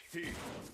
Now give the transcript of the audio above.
フィー。